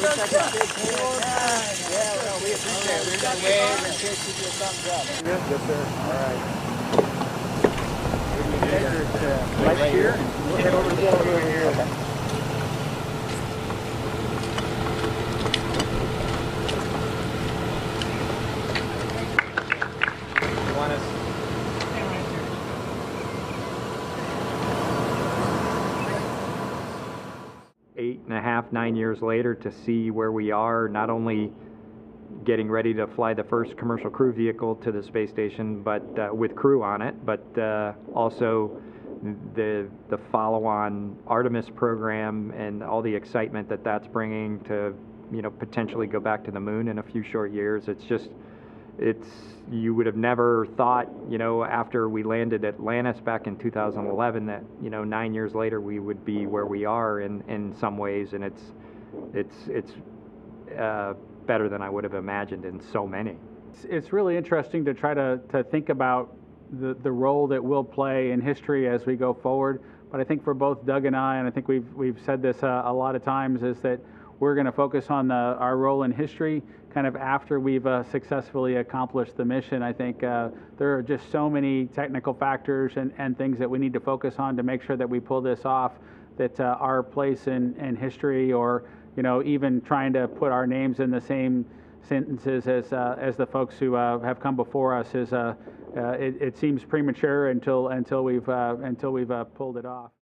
Yeah, no, we appreciate it. We're gonna wave and kiss you a thumbs up. Yes, sir. All right. Right here? We'll head over to the over here. You want us? Eight and a half, nine years later to see where we are, not only getting ready to fly the first commercial crew vehicle to the space station, but uh, with crew on it, but uh, also the the follow-on Artemis program and all the excitement that that's bringing to you know potentially go back to the moon in a few short years. It's just it's you would have never thought you know after we landed Atlantis back in 2011 that you know nine years later we would be where we are in in some ways, and it's it's it's uh, better than I would have imagined in so many. It's, it's really interesting to try to, to think about the, the role that we'll play in history as we go forward. But I think for both Doug and I, and I think we've, we've said this uh, a lot of times, is that we're going to focus on the, our role in history kind of after we've uh, successfully accomplished the mission. I think uh, there are just so many technical factors and, and things that we need to focus on to make sure that we pull this off, that uh, our place in, in history or you know, even trying to put our names in the same sentences as uh, as the folks who uh, have come before us is uh, it, it, seems premature until until we've until we've pulled it off.